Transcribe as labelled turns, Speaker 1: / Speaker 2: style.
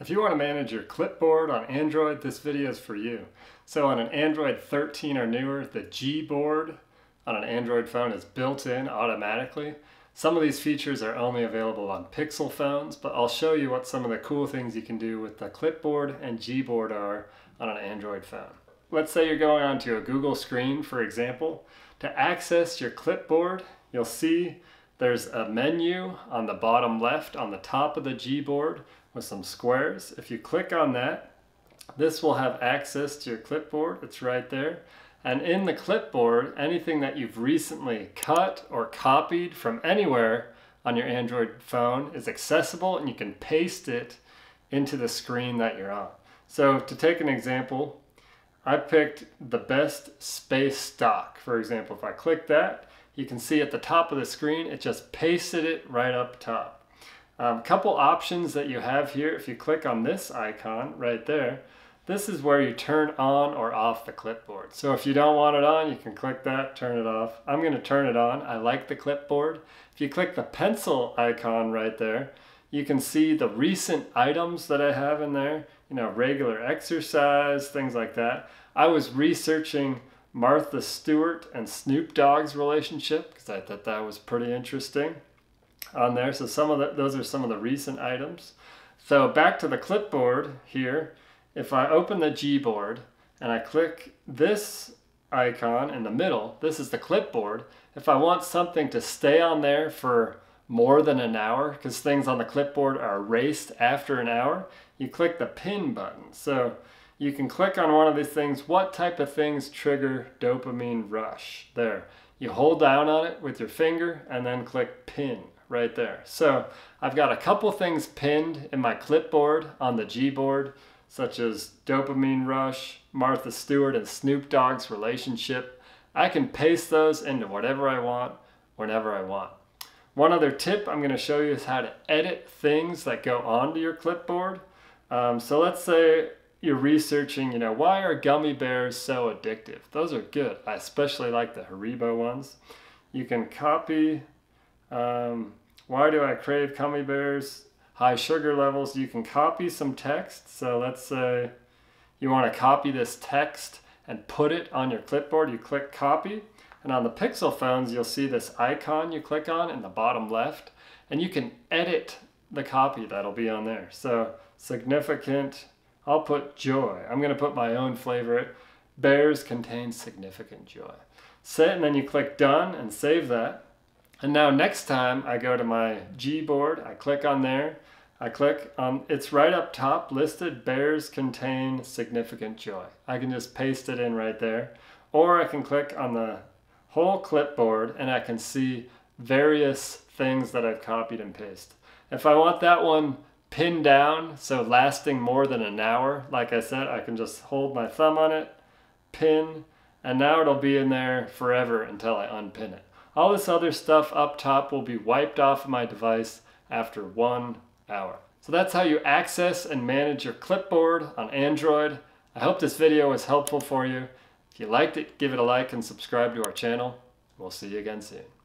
Speaker 1: If you want to manage your clipboard on Android, this video is for you. So on an Android 13 or newer, the Gboard on an Android phone is built in automatically. Some of these features are only available on Pixel phones, but I'll show you what some of the cool things you can do with the clipboard and Gboard are on an Android phone. Let's say you're going onto a Google screen, for example. To access your clipboard, you'll see there's a menu on the bottom left on the top of the Gboard with some squares. If you click on that, this will have access to your clipboard. It's right there. And in the clipboard, anything that you've recently cut or copied from anywhere on your Android phone is accessible and you can paste it into the screen that you're on. So to take an example, I picked the best space stock. For example, if I click that, you can see at the top of the screen, it just pasted it right up top. A um, couple options that you have here, if you click on this icon right there, this is where you turn on or off the clipboard. So if you don't want it on, you can click that, turn it off. I'm gonna turn it on. I like the clipboard. If you click the pencil icon right there, you can see the recent items that I have in there, you know, regular exercise, things like that. I was researching Martha Stewart and Snoop Dogg's relationship because I thought that was pretty interesting on there. So some of the, those are some of the recent items. So back to the clipboard here, if I open the Gboard and I click this icon in the middle, this is the clipboard. If I want something to stay on there for more than an hour, because things on the clipboard are erased after an hour, you click the pin button. So you can click on one of these things. What type of things trigger dopamine rush? There. You hold down on it with your finger and then click pin right there. So I've got a couple things pinned in my clipboard on the Gboard, such as Dopamine Rush, Martha Stewart and Snoop Dogg's relationship. I can paste those into whatever I want, whenever I want. One other tip I'm going to show you is how to edit things that go onto your clipboard. Um, so let's say you're researching, you know, why are gummy bears so addictive? Those are good. I especially like the Haribo ones. You can copy um, why do I crave gummy bears? High sugar levels. You can copy some text. So let's say you want to copy this text and put it on your clipboard. You click copy. And on the Pixel phones, you'll see this icon you click on in the bottom left. And you can edit the copy that'll be on there. So significant, I'll put joy. I'm going to put my own flavor. Bears contain significant joy. Set and then you click done and save that. And now next time I go to my Gboard, I click on there, I click on, it's right up top listed, bears contain significant joy. I can just paste it in right there. Or I can click on the whole clipboard and I can see various things that I've copied and pasted. If I want that one pinned down, so lasting more than an hour, like I said, I can just hold my thumb on it, pin, and now it'll be in there forever until I unpin it. All this other stuff up top will be wiped off of my device after one hour. So that's how you access and manage your clipboard on Android. I hope this video was helpful for you. If you liked it, give it a like and subscribe to our channel. We'll see you again soon.